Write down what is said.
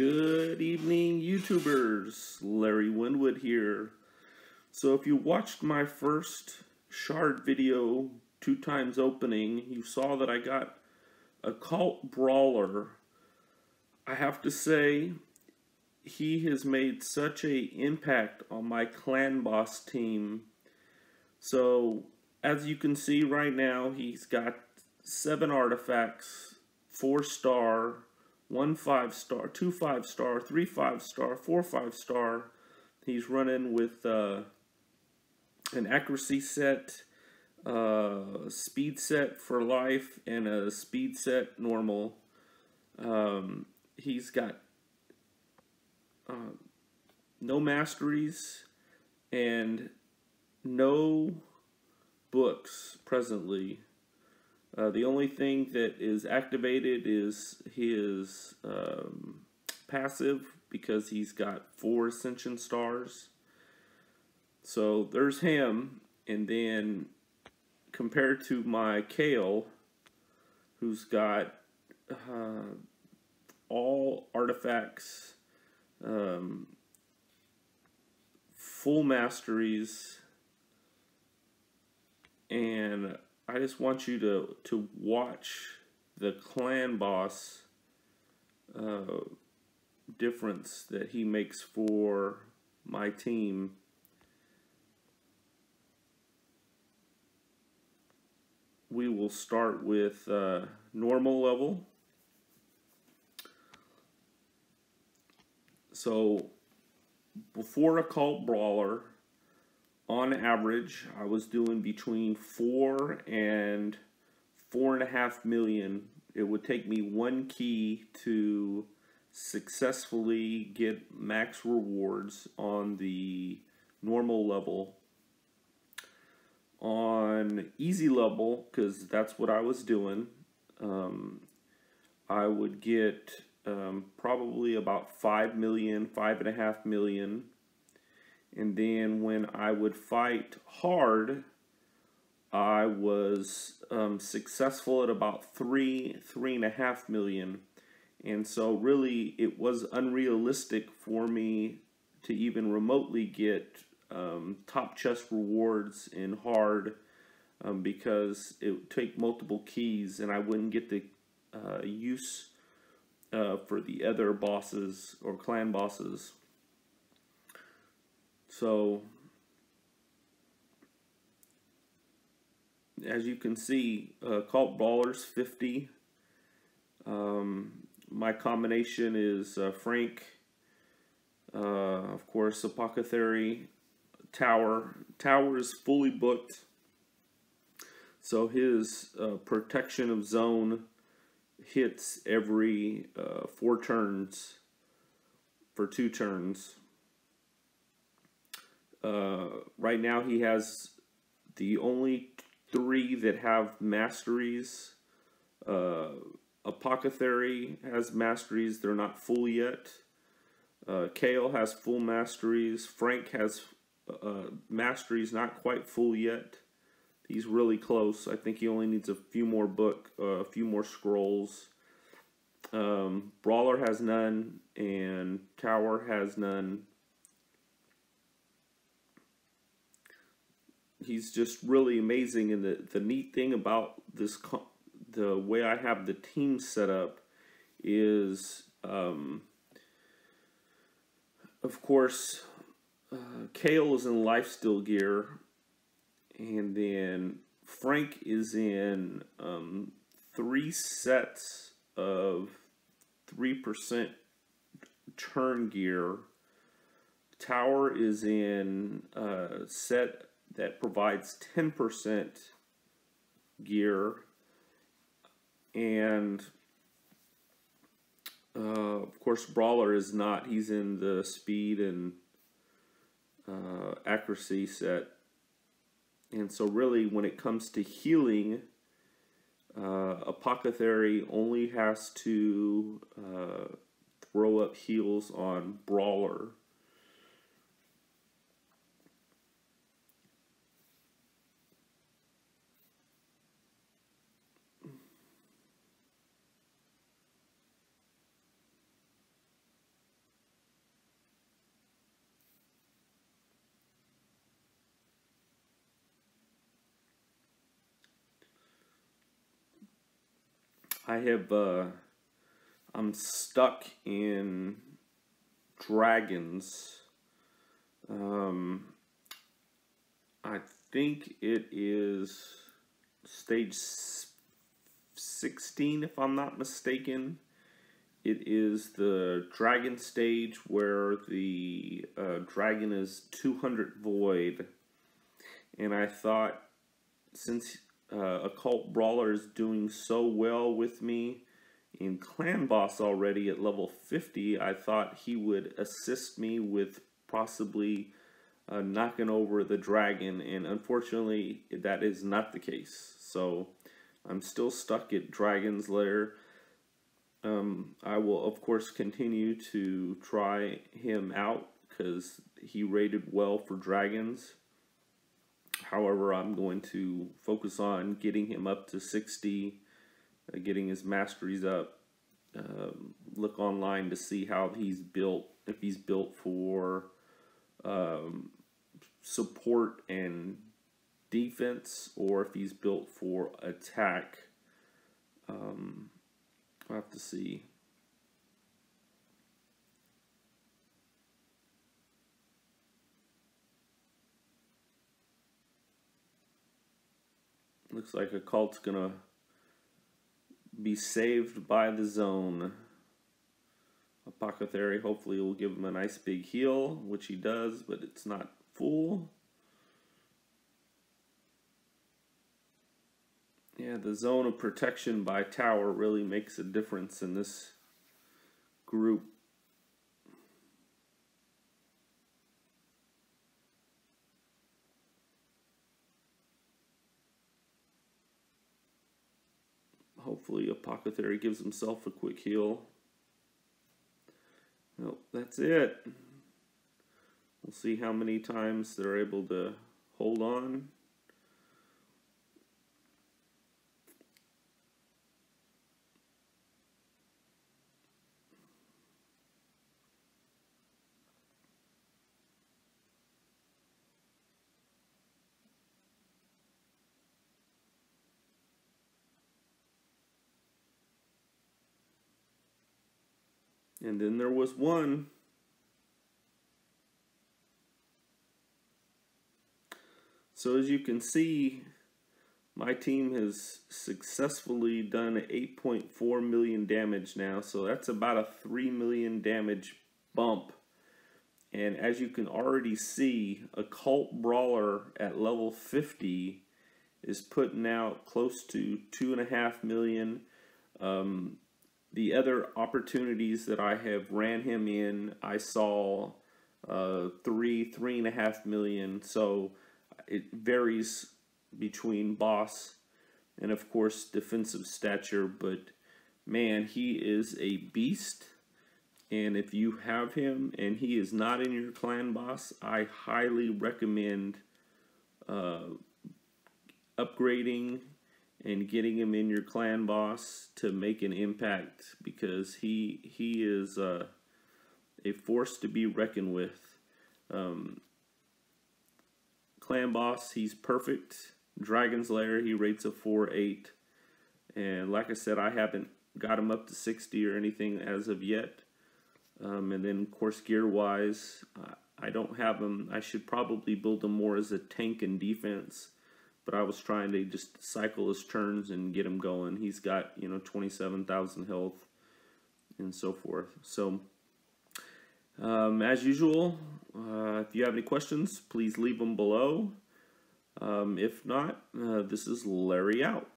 Good evening, YouTubers. Larry Winwood here. So if you watched my first shard video, two times opening, you saw that I got Occult Brawler. I have to say, he has made such a impact on my clan boss team. So as you can see right now, he's got seven artifacts, four star, one five star, two five star, three five star, four five star. He's running with uh, an accuracy set, uh, speed set for life, and a speed set normal. Um, he's got uh, no masteries and no books presently. Uh, the only thing that is activated is his um, passive because he's got four ascension stars. So there's him, and then compared to my Kael, who's got uh, all artifacts, um, full masteries, and I just want you to to watch the clan boss uh, difference that he makes for my team. We will start with uh, normal level. So before Occult Brawler, on average, I was doing between four and four and a half million. It would take me one key to successfully get max rewards on the normal level. On easy level, because that's what I was doing, um, I would get um, probably about five million, five and a half million and then when I would fight hard, I was um, successful at about three, three and a half million. And so really it was unrealistic for me to even remotely get um, top chest rewards in hard um, because it would take multiple keys and I wouldn't get the uh, use uh, for the other bosses or clan bosses. So as you can see, uh, Cult Brawlers 50. Um, my combination is uh, Frank, uh, of course, Apothecary, Tower. Tower is fully booked. So his uh, protection of zone hits every uh, four turns for two turns. Uh, right now he has the only three that have masteries. Uh, Apothecary has masteries. They're not full yet. Uh, Kael has full masteries. Frank has uh, masteries not quite full yet. He's really close. I think he only needs a few more book, uh, a few more scrolls. Um, Brawler has none, and Tower has none. he's just really amazing. And the, the neat thing about this, the way I have the team set up is, um, of course, uh, Kael is in lifesteal gear, and then Frank is in um, three sets of 3% turn gear. Tower is in a uh, set that provides 10% gear and uh, of course Brawler is not he's in the speed and uh, accuracy set and so really when it comes to healing uh, Apothecary only has to uh, throw up heals on Brawler. I have uh, I'm stuck in dragons. Um, I think it is stage 16 if I'm not mistaken. It is the dragon stage where the uh, dragon is 200 void. And I thought since uh, Occult Brawler is doing so well with me in Clan Boss already at level 50, I thought he would assist me with possibly uh, knocking over the dragon, and unfortunately, that is not the case. So I'm still stuck at Dragon's Lair. Um, I will, of course, continue to try him out because he rated well for dragons. However, I'm going to focus on getting him up to 60, uh, getting his masteries up. Um, look online to see how he's built, if he's built for um, support and defense, or if he's built for attack. Um, I'll have to see. Looks like a cult's gonna be saved by the zone. Apothecary hopefully will give him a nice big heal, which he does, but it's not full. Yeah, the zone of protection by tower really makes a difference in this group. Hopefully Apothecary gives himself a quick heal. Nope, that's it. We'll see how many times they're able to hold on. And then there was one. So as you can see, my team has successfully done 8.4 million damage now. So that's about a 3 million damage bump. And as you can already see, Occult Brawler at level 50 is putting out close to 2.5 million. Um, the other opportunities that I have ran him in, I saw uh, three, three and a half million. So it varies between boss and, of course, defensive stature. But man, he is a beast. And if you have him and he is not in your clan boss, I highly recommend uh, upgrading and getting him in your clan boss to make an impact because he he is uh, a force to be reckoned with. Um, clan boss, he's perfect. Dragon's Lair, he rates a 4-8. And like I said, I haven't got him up to 60 or anything as of yet. Um, and then, of course, gear-wise, I don't have him. I should probably build him more as a tank and defense but I was trying to just cycle his turns and get him going. He's got, you know, 27,000 health and so forth. So, um, as usual, uh, if you have any questions, please leave them below. Um, if not, uh, this is Larry out.